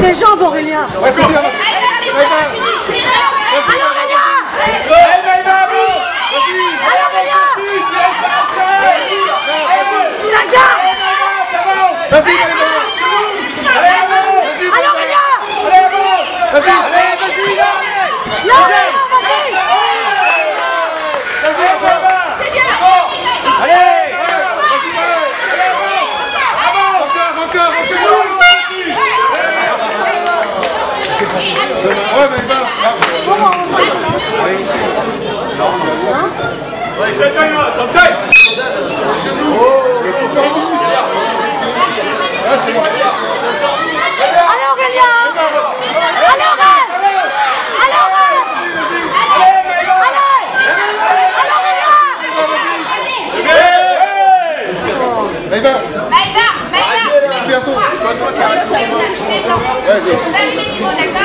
les jambes, Aurélien. Ouais, Vas-y.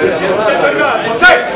せい!